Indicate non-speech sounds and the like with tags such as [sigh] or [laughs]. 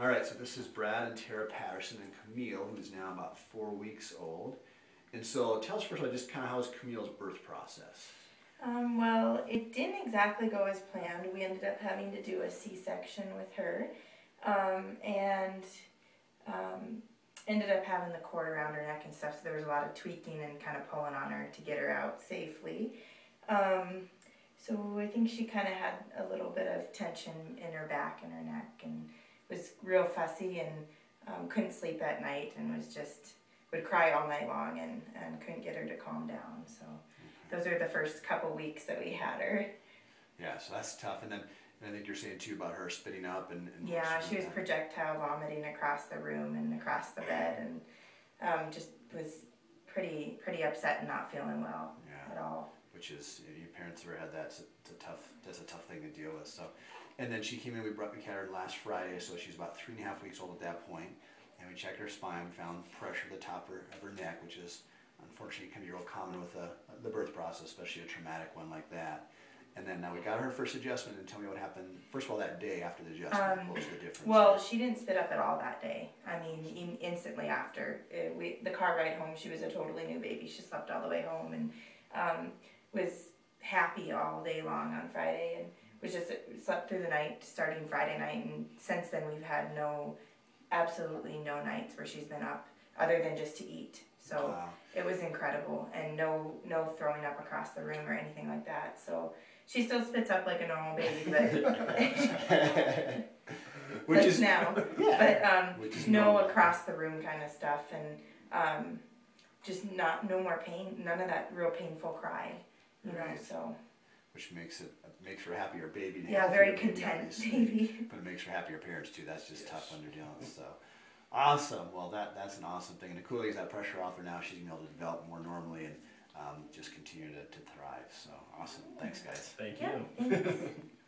All right, so this is Brad and Tara Patterson and Camille, who's now about four weeks old. And so tell us first of all, just kind of how was Camille's birth process? Um, well, it didn't exactly go as planned. We ended up having to do a C-section with her, um, and um, ended up having the cord around her neck and stuff. So there was a lot of tweaking and kind of pulling on her to get her out safely. Um, so I think she kind of had a little bit of tension in her back and her neck, and was real fussy and um, couldn't sleep at night, and was just would cry all night long, and and couldn't get her to calm down. So those are the first couple weeks that we had her. Yeah, so that's tough. And then and I think you're saying too about her spitting up and, and Yeah, she was and- projectile vomiting across the room and across the bed, and um, just was pretty pretty upset and not feeling well Yeah. at all. Which is you know, your parents ever had that it's a, it's a tough that's a tough thing to deal with so and then she came in we brought we had her last friday so she's about three and a half weeks old at that point. point and we checked her spine we found pressure at the top of her, of her neck which is unfortunately can be real common with a, the birth process especially a traumatic one like that and then now we got her first adjustment and tell me what happened first of all that day after the adjustment Um, what was the difference Well, she didn't spit up at all that day. I mean, in, instantly after it, we, the car ride home, she was a totally new baby. She slept all the way home and um, happy all day long on Friday and was just slept through the night starting Friday night. And since then, we've had no, absolutely no nights where she's been up other than just to eat. So Wow. it was incredible and no no throwing up across the room or anything like that. So she still spits up like a normal baby, but [laughs] which like is now. yeah But um, is no normal. across the room kind of stuff, and um, just not no more pain, none of that real painful cry, you know. Right. So which makes it makes for a happier baby and yeah, healthier very baby, content [laughs] baby. but it makes for happier parents too. That's just tough when they're dealing with. So awesome. Well, that that's an awesome thing. And the cool thing is that pressure off her now, she's gonna be able to develop more normally and um, just continue to, to thrive. So awesome. Thanks, guys. Thank you. thanks. [laughs]